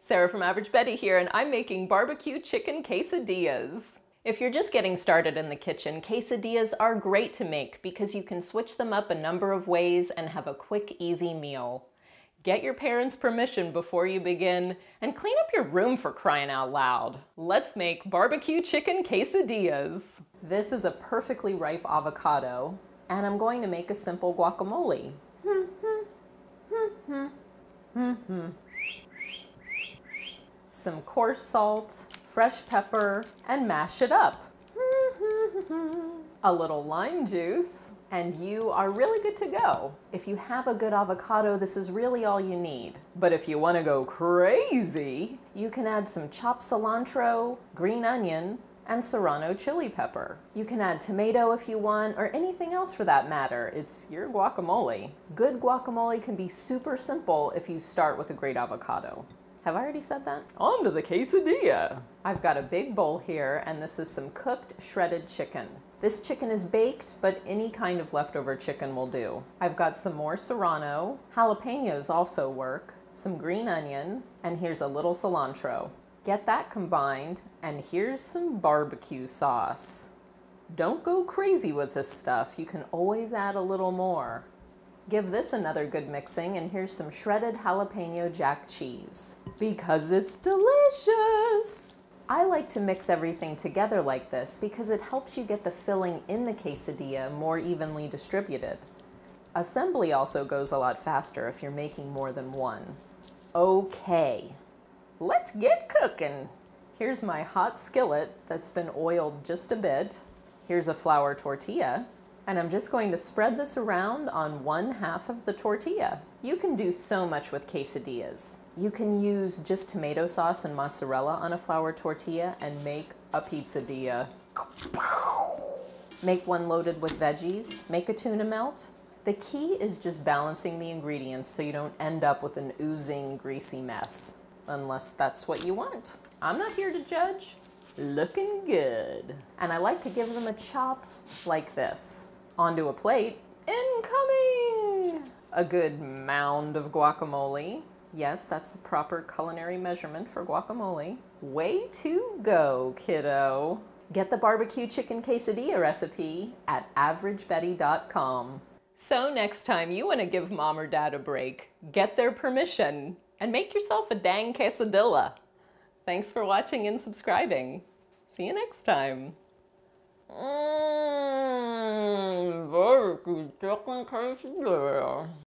Sara from Average Betty here, and I'm making barbecue chicken quesadillas. If you're just getting started in the kitchen, quesadillas are great to make because you can switch them up a number of ways and have a quick, easy meal. Get your parents' permission before you begin, and clean up your room for crying out loud. Let's make barbecue chicken quesadillas. This is a perfectly ripe avocado, and I'm going to make a simple guacamole. Hmm, hmm, hmm, some coarse salt, fresh pepper, and mash it up. a little lime juice, and you are really good to go. If you have a good avocado, this is really all you need. But if you want to go crazy, you can add some chopped cilantro, green onion, and serrano chili pepper. You can add tomato if you want, or anything else for that matter. It's your guacamole. Good guacamole can be super simple if you start with a great avocado. Have I already said that? On to the quesadilla. I've got a big bowl here, and this is some cooked shredded chicken. This chicken is baked, but any kind of leftover chicken will do. I've got some more serrano, jalapenos also work, some green onion, and here's a little cilantro. Get that combined, and here's some barbecue sauce. Don't go crazy with this stuff. You can always add a little more. Give this another good mixing, and here's some shredded jalapeno jack cheese. Because it's delicious! I like to mix everything together like this because it helps you get the filling in the quesadilla more evenly distributed. Assembly also goes a lot faster if you're making more than one. Okay, let's get cooking. Here's my hot skillet that's been oiled just a bit. Here's a flour tortilla. And I'm just going to spread this around on one half of the tortilla. You can do so much with quesadillas. You can use just tomato sauce and mozzarella on a flour tortilla and make a pizzadilla. Make one loaded with veggies, make a tuna melt. The key is just balancing the ingredients so you don't end up with an oozing, greasy mess, unless that's what you want. I'm not here to judge. Looking good. And I like to give them a chop like this. Onto a plate. Incoming! A good mound of guacamole. Yes, that's the proper culinary measurement for guacamole. Way to go, kiddo. Get the barbecue chicken quesadilla recipe at averagebetty.com. So next time you want to give mom or dad a break, get their permission and make yourself a dang quesadilla. Thanks for watching and subscribing. See you next time. Mmm, barbecue chicken quesadilla.